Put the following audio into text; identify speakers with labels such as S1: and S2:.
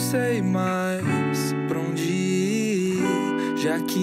S1: sei mais pra onde ir, já que